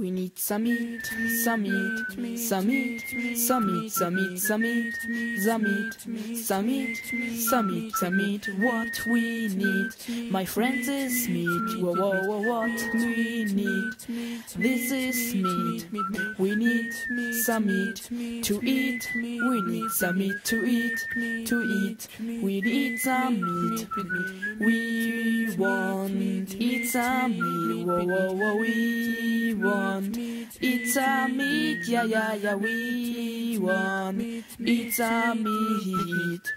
We need some meat, some meat, some meat, some meat, some meat, some meat, some meat, some meat, some meat, some meat. What we need, my friends, is meat. Whoa, whoa, whoa, what we need. This is meat. We need some meat to eat. We need some meat to eat, to eat. We need some meat. We want eat some meat. Whoa, whoa, whoa, we want it's a me, yeah, yeah, yeah, we won. It's a meet.